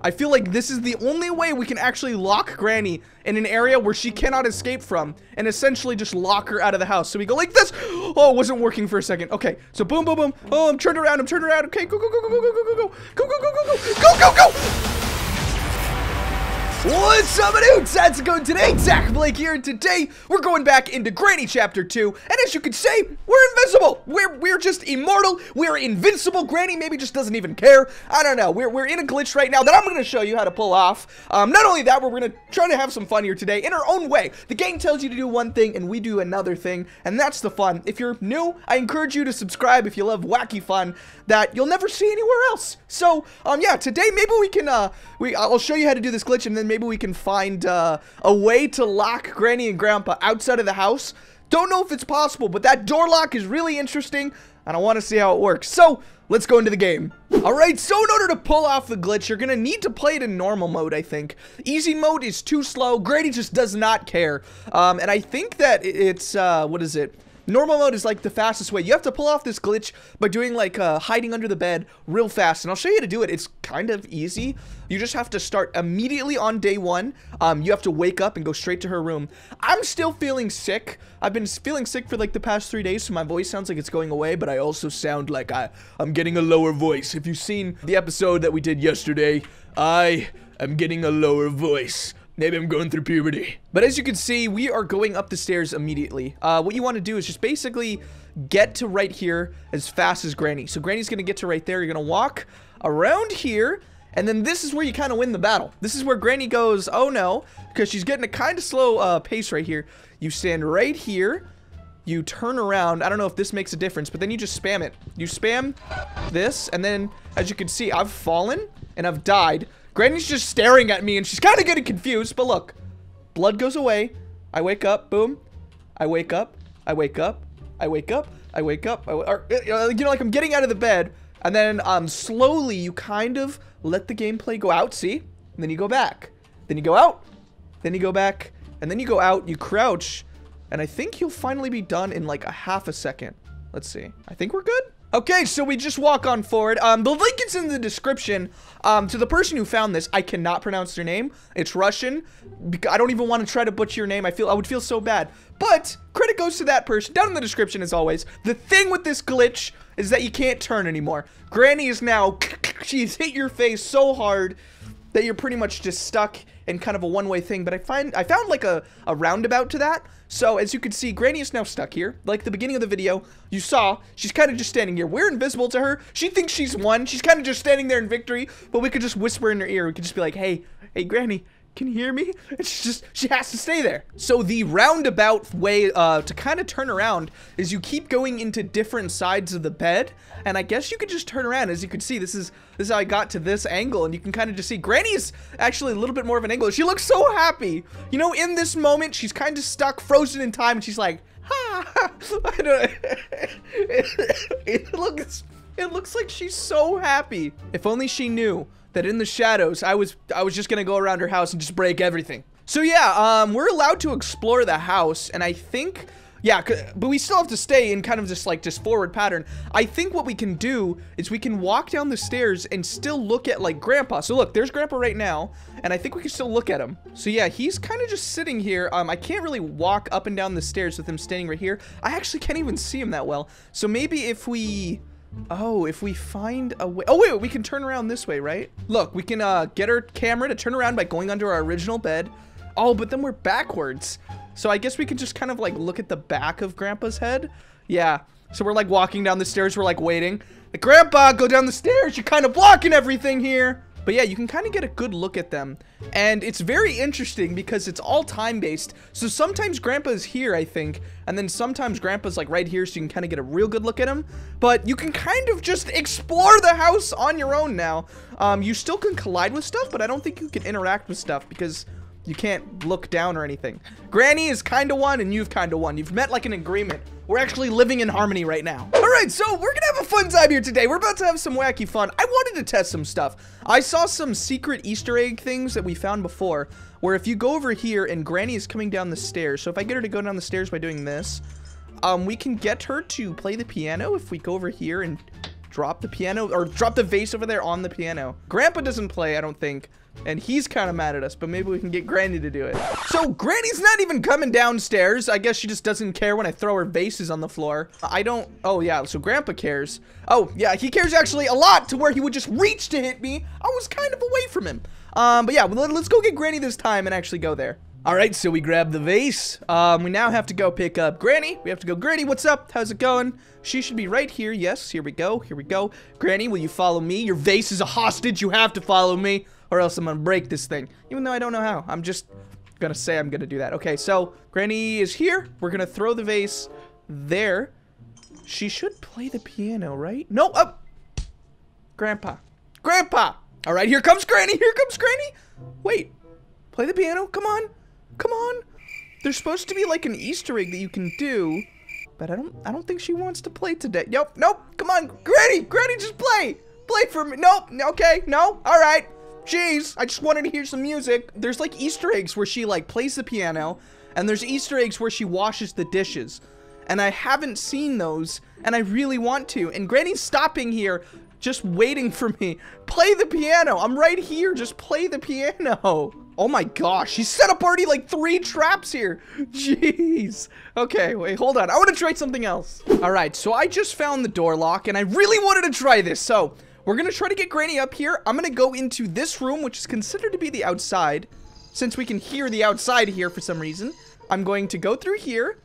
I feel like this is the only way we can actually lock Granny in an area where she cannot escape from and essentially just lock her out of the house. So we go like this. Oh, it wasn't working for a second. Okay, so boom, boom, boom. Oh, I'm turned around. I'm turned around. Okay, go, go, go, go, go, go, go, go, go, go, go, go, go, go, go, go, go. What's up, dudes? How's it going today? Dak Blake here, and today we're going back into Granny Chapter 2, and as you can see, we're invisible! We're we're just immortal, we're invincible, Granny maybe just doesn't even care, I don't know, we're, we're in a glitch right now that I'm gonna show you how to pull off. Um, not only that, we're gonna try to have some fun here today in our own way. The game tells you to do one thing, and we do another thing, and that's the fun. If you're new, I encourage you to subscribe if you love wacky fun that you'll never see anywhere else. So, um, yeah, today maybe we can, uh, we, I'll show you how to do this glitch, and then maybe we can find uh, a way to lock Granny and Grandpa outside of the house. Don't know if it's possible, but that door lock is really interesting, and I want to see how it works. So, let's go into the game. Alright, so in order to pull off the glitch, you're going to need to play it in normal mode, I think. Easy mode is too slow. Granny just does not care. Um, and I think that it's, uh, what is it? Normal mode is like the fastest way. You have to pull off this glitch by doing like uh, hiding under the bed real fast. And I'll show you how to do it. It's kind of easy. You just have to start immediately on day one. Um, you have to wake up and go straight to her room. I'm still feeling sick. I've been feeling sick for like the past three days, so my voice sounds like it's going away, but I also sound like I, I'm getting a lower voice. If you've seen the episode that we did yesterday, I am getting a lower voice. Maybe I'm going through puberty. But as you can see, we are going up the stairs immediately. Uh, what you want to do is just basically get to right here as fast as Granny. So Granny's going to get to right there. You're going to walk around here. And then this is where you kind of win the battle. This is where Granny goes, oh no, because she's getting a kind of slow uh, pace right here. You stand right here. You turn around. I don't know if this makes a difference, but then you just spam it. You spam this, and then as you can see, I've fallen and I've died. Granny's just staring at me and she's kind of getting confused, but look. Blood goes away. I wake up. Boom. I wake up. I wake up. I wake up. I wake up. I, or, uh, you know, like I'm getting out of the bed. And then um, slowly you kind of let the gameplay go out, see? And then you go back. Then you go out. Then you go back. And then you go out, you crouch. And I think you'll finally be done in like a half a second. Let's see. I think we're good. Okay, so we just walk on forward. Um, the link is in the description. Um, to the person who found this, I cannot pronounce their name. It's Russian. I don't even want to try to butcher your name. I feel I would feel so bad. But credit goes to that person. Down in the description, as always. The thing with this glitch is that you can't turn anymore. Granny is now. She's hit your face so hard that you're pretty much just stuck in kind of a one-way thing. But I find I found like a, a roundabout to that. So as you can see, Granny is now stuck here. Like the beginning of the video, you saw, she's kind of just standing here. We're invisible to her. She thinks she's won. She's kind of just standing there in victory. But we could just whisper in her ear. We could just be like, hey, hey, Granny, can you hear me? It's just, she has to stay there. So the roundabout way uh, to kind of turn around is you keep going into different sides of the bed. And I guess you could just turn around. As you can see, this is, this is how I got to this angle. And you can kind of just see Granny's actually a little bit more of an angle. She looks so happy. You know, in this moment, she's kind of stuck, frozen in time. And she's like, ha, I don't it, it looks, it looks like she's so happy. If only she knew that in the shadows, I was I was just gonna go around her house and just break everything. So yeah, um, we're allowed to explore the house, and I think, yeah, but we still have to stay in kind of this like just forward pattern. I think what we can do is we can walk down the stairs and still look at like Grandpa. So look, there's Grandpa right now, and I think we can still look at him. So yeah, he's kind of just sitting here. Um, I can't really walk up and down the stairs with him standing right here. I actually can't even see him that well. So maybe if we Oh, if we find a way. Oh, wait, we can turn around this way, right? Look, we can uh, get our camera to turn around by going under our original bed. Oh, but then we're backwards. So I guess we can just kind of like look at the back of Grandpa's head. Yeah. So we're like walking down the stairs. We're like waiting. Like, Grandpa, go down the stairs. You're kind of blocking everything here. But yeah, you can kind of get a good look at them. And it's very interesting because it's all time-based. So sometimes Grandpa's here, I think. And then sometimes Grandpa's like right here so you can kind of get a real good look at him. But you can kind of just explore the house on your own now. Um, you still can collide with stuff, but I don't think you can interact with stuff because you can't look down or anything. Granny is kind of one and you've kind of won. You've met like an agreement. We're actually living in harmony right now. All right, so we're gonna have a fun time here today. We're about to have some wacky fun. I wanted to test some stuff. I saw some secret Easter egg things that we found before where if you go over here and Granny is coming down the stairs, so if I get her to go down the stairs by doing this, um, we can get her to play the piano if we go over here and drop the piano or drop the vase over there on the piano. Grandpa doesn't play, I don't think. And he's kind of mad at us, but maybe we can get Granny to do it. So Granny's not even coming downstairs. I guess she just doesn't care when I throw her vases on the floor. I don't, oh yeah, so Grandpa cares. Oh yeah, he cares actually a lot to where he would just reach to hit me. I was kind of away from him. Um, but yeah, let's go get Granny this time and actually go there. All right, so we grab the vase. Um, we now have to go pick up Granny. We have to go, Granny, what's up? How's it going? She should be right here. Yes, here we go. Here we go. Granny, will you follow me? Your vase is a hostage. You have to follow me or else I'm gonna break this thing. Even though I don't know how. I'm just gonna say I'm gonna do that. Okay, so Granny is here. We're gonna throw the vase there. She should play the piano, right? No, up. Oh. Grandpa. Grandpa! All right, here comes Granny. Here comes Granny. Wait, play the piano. Come on. Come on. There's supposed to be like an Easter egg that you can do, but I don't I don't think she wants to play today. Nope, nope. Come on, Granny. Granny, just play. Play for me. Nope. Okay. No. All right. Jeez, I just wanted to hear some music. There's like Easter eggs where she like plays the piano, and there's Easter eggs where she washes the dishes. And I haven't seen those, and I really want to. And Granny's stopping here, just waiting for me. Play the piano. I'm right here. Just play the piano. Oh my gosh, she set up already like three traps here. Jeez. Okay, wait, hold on. I want to try something else. All right, so I just found the door lock, and I really wanted to try this. So we're going to try to get Granny up here. I'm going to go into this room, which is considered to be the outside. Since we can hear the outside here for some reason. I'm going to go through here.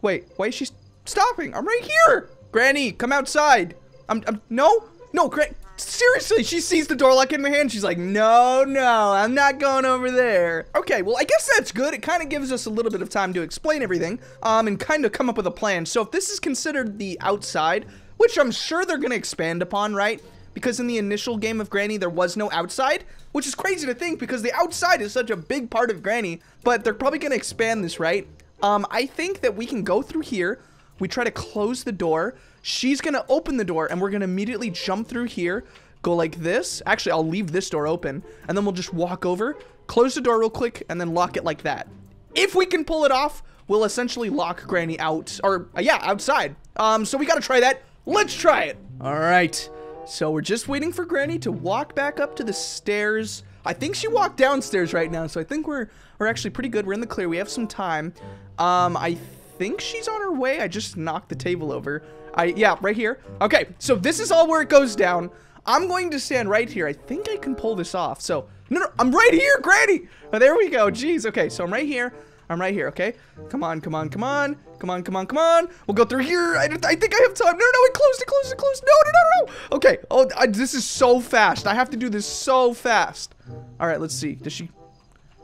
Wait, why is she stopping? I'm right here. Granny, come outside. I'm, I'm no, no, Granny. Seriously, she sees the door lock in my hand. She's like, no, no, I'm not going over there. Okay, well, I guess that's good. It kind of gives us a little bit of time to explain everything um, and kind of come up with a plan. So if this is considered the outside, which I'm sure they're going to expand upon, right? Because in the initial game of Granny, there was no outside, which is crazy to think because the outside is such a big part of Granny, but they're probably going to expand this, right? Um, I think that we can go through here. We try to close the door. She's going to open the door, and we're going to immediately jump through here, go like this. Actually, I'll leave this door open, and then we'll just walk over, close the door real quick, and then lock it like that. If we can pull it off, we'll essentially lock Granny out, or, uh, yeah, outside. Um, so we got to try that. Let's try it. All right. So we're just waiting for Granny to walk back up to the stairs. I think she walked downstairs right now, so I think we're we're actually pretty good. We're in the clear. We have some time. Um, I think she's on her way. I just knocked the table over. I yeah, right here. Okay, so this is all where it goes down. I'm going to stand right here. I think I can pull this off. So no, no, I'm right here, Granny. Oh, there we go. Jeez. Okay, so I'm right here. I'm right here, okay? Come on, come on, come on. Come on, come on, come on. We'll go through here. I, I think I have time. No, no, it closed, it closed, it closed. No, no, no, no. Okay. Oh, I, this is so fast. I have to do this so fast. All right, let's see. Does she...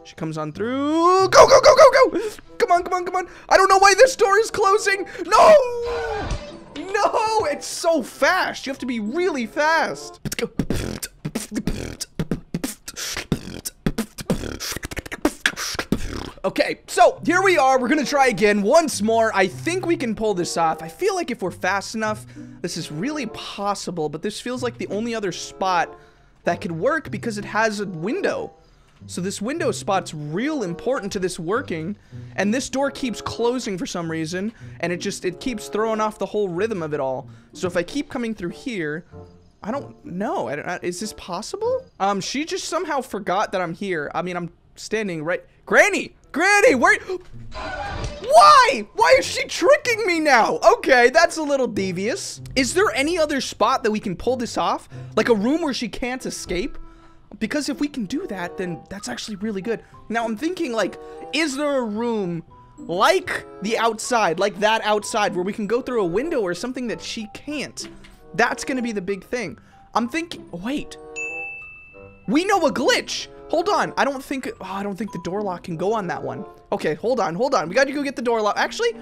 She comes on through. Go, go, go, go, go. Come on, come on, come on. I don't know why this door is closing. No! No, it's so fast. You have to be really fast. Let's go. Okay, so here we are. We're gonna try again once more. I think we can pull this off. I feel like if we're fast enough, this is really possible, but this feels like the only other spot that could work because it has a window. So this window spot's real important to this working, and this door keeps closing for some reason, and it just, it keeps throwing off the whole rhythm of it all. So if I keep coming through here, I don't know. I don't, is this possible? Um, she just somehow forgot that I'm here. I mean, I'm standing right, Granny! Granny, where? Why? Why is she tricking me now? Okay, that's a little devious. Is there any other spot that we can pull this off? Like a room where she can't escape? Because if we can do that, then that's actually really good. Now I'm thinking like, is there a room like the outside, like that outside, where we can go through a window or something that she can't? That's gonna be the big thing. I'm thinking, wait. We know a glitch. Hold on. I don't think, oh, I don't think the door lock can go on that one. Okay, hold on, hold on. We got to go get the door lock. Actually,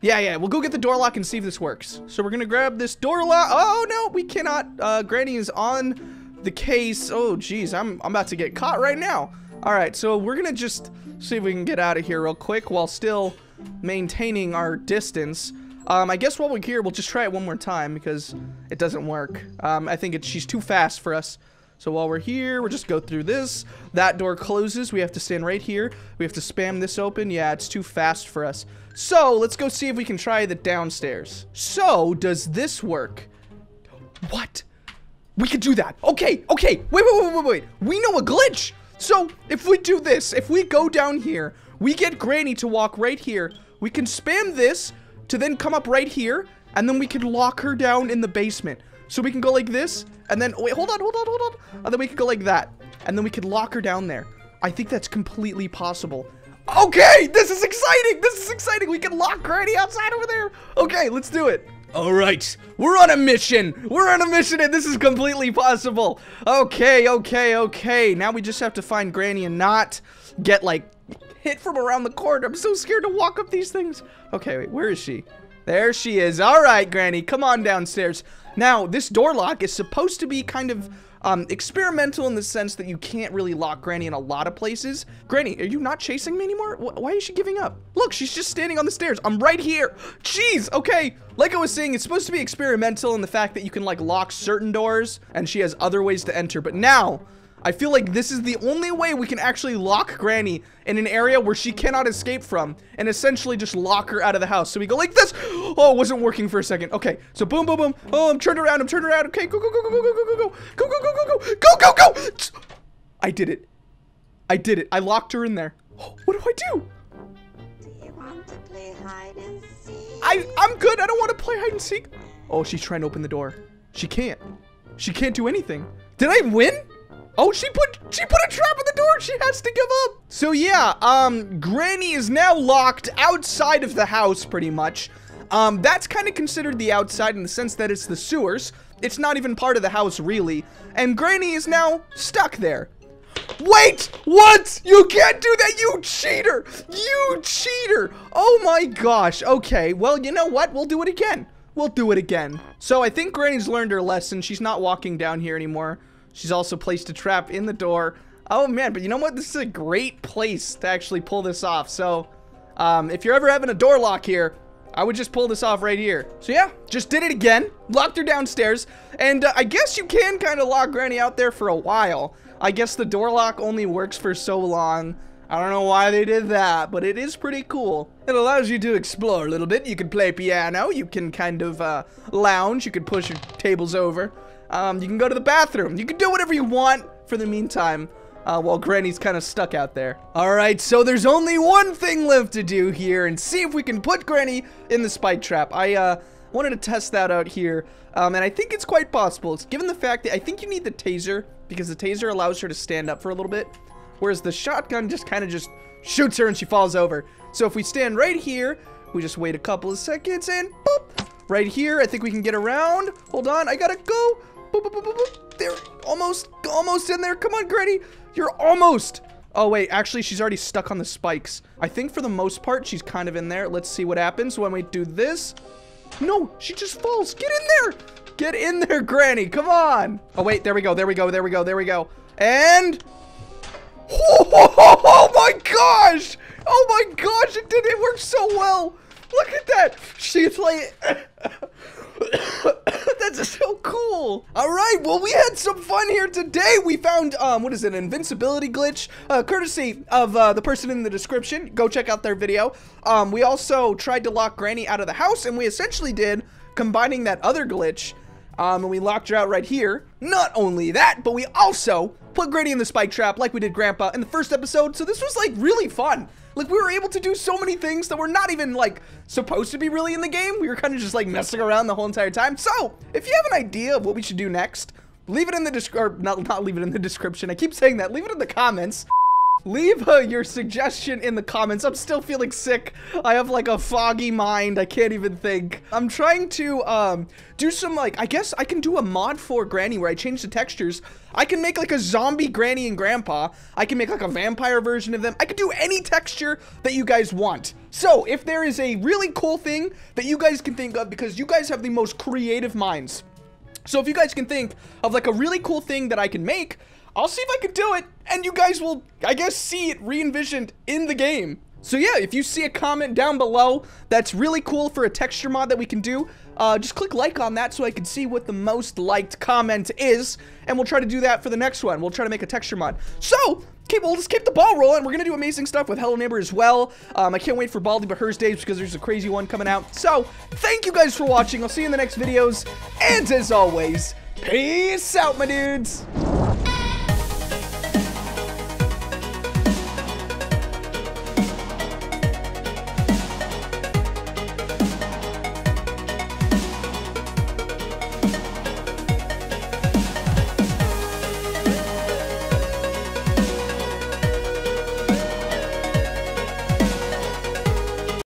yeah, yeah, we'll go get the door lock and see if this works. So we're to grab this door lock. Oh, no, we cannot. Uh, Granny is on the case. Oh, geez, I'm, I'm about to get caught right now. All right, so we're to just see if we can get out of here real quick while still maintaining our distance. Um, I guess while we're here, we'll just try it one more time because it doesn't work. Um, I think it's, she's too fast for us. So while we're here, we'll just go through this. That door closes. We have to stand right here. We have to spam this open. Yeah, it's too fast for us. So let's go see if we can try the downstairs. So does this work? What? We could do that. Okay, okay. Wait, wait, wait, wait, wait. We know a glitch. So if we do this, if we go down here, we get Granny to walk right here. We can spam this to then come up right here, and then we can lock her down in the basement. So we can go like this, and then, wait, hold on, hold on, hold on. And then we can go like that, and then we can lock her down there. I think that's completely possible. Okay, this is exciting. This is exciting. We can lock Granny outside over there. Okay, let's do it. All right, we're on a mission. We're on a mission, and this is completely possible. Okay, okay, okay. Now we just have to find Granny and not get, like, hit from around the corner. I'm so scared to walk up these things. Okay, wait, where is she? There she is. All right, Granny, come on downstairs. Now, this door lock is supposed to be kind of um, experimental in the sense that you can't really lock Granny in a lot of places. Granny, are you not chasing me anymore? Wh why is she giving up? Look, she's just standing on the stairs. I'm right here. Jeez, okay. Like I was saying, it's supposed to be experimental in the fact that you can like lock certain doors and she has other ways to enter. But now, I feel like this is the only way we can actually lock Granny in an area where she cannot escape from and essentially just lock her out of the house. So we go like this. Oh, it wasn't working for a second. Okay, so boom, boom, boom. Oh, I'm turned around. I'm turned around. Okay, go, go, go, go, go, go, go, go, go, go, go, go, go, go, go, go. Go. I did it. I did it. I locked her in there. What do I do? Do you want to play hide and seek? I, I'm good. I don't want to play hide and seek. Oh, she's trying to open the door. She can't. She can't do anything. Did I win? Oh, she put she put a trap in the door. She has to give up. So yeah, um, Granny is now locked outside of the house, pretty much. Um, that's kind of considered the outside in the sense that it's the sewers. It's not even part of the house, really. And Granny is now stuck there. Wait! What? You can't do that, you cheater! You cheater! Oh my gosh. Okay, well, you know what? We'll do it again. We'll do it again. So I think Granny's learned her lesson. She's not walking down here anymore. She's also placed a trap in the door. Oh man, but you know what? This is a great place to actually pull this off. So, um, if you're ever having a door lock here, I would just pull this off right here. So yeah, just did it again. Locked her downstairs. And uh, I guess you can kind of lock Granny out there for a while. I guess the door lock only works for so long. I don't know why they did that, but it is pretty cool. It allows you to explore a little bit. You can play piano. You can kind of uh, lounge. You can push your tables over. Um, you can go to the bathroom. You can do whatever you want for the meantime. Uh, while Granny's kind of stuck out there. Alright, so there's only one thing left to do here and see if we can put Granny in the spike trap. I uh, wanted to test that out here, um, and I think it's quite possible. It's given the fact that I think you need the taser, because the taser allows her to stand up for a little bit, whereas the shotgun just kind of just shoots her and she falls over. So if we stand right here, we just wait a couple of seconds and boop, right here, I think we can get around. Hold on, I gotta go. Boop, boop, boop, boop, boop. There, almost, almost in there. Come on, Granny. You're almost. Oh, wait, actually, she's already stuck on the spikes. I think for the most part, she's kind of in there. Let's see what happens when we do this. No, she just falls. Get in there. Get in there, Granny. Come on. Oh, wait, there we go. There we go. There we go. There we go. And... Oh, my gosh. Oh, my gosh. It did. It worked so well. Look at that. She's like... That's so cool. All right, well, we had some fun here today. We found, um, what is it, an invincibility glitch, uh, courtesy of uh, the person in the description. Go check out their video. Um, we also tried to lock Granny out of the house, and we essentially did, combining that other glitch, um, and we locked her out right here. Not only that, but we also put Granny in the spike trap like we did Grandpa in the first episode, so this was, like, really fun. Like, we were able to do so many things that were not even, like, supposed to be really in the game. We were kind of just, like, messing around the whole entire time. So, if you have an idea of what we should do next, leave it in the description, not, not leave it in the description. I keep saying that. Leave it in the comments. Leave uh, your suggestion in the comments. I'm still feeling sick. I have like a foggy mind. I can't even think. I'm trying to um, do some like, I guess I can do a mod for Granny where I change the textures. I can make like a zombie Granny and Grandpa. I can make like a vampire version of them. I can do any texture that you guys want. So if there is a really cool thing that you guys can think of because you guys have the most creative minds. So if you guys can think of like a really cool thing that I can make, I'll see if I can do it, and you guys will, I guess, see it re-envisioned in the game. So yeah, if you see a comment down below that's really cool for a texture mod that we can do, uh, just click like on that so I can see what the most liked comment is. And we'll try to do that for the next one. We'll try to make a texture mod. So, Okay, well, let's keep the ball rolling. We're going to do amazing stuff with Hello Neighbor as well. Um, I can't wait for Baldi but Hers Days because there's a crazy one coming out. So, thank you guys for watching. I'll see you in the next videos. And as always, peace out, my dudes.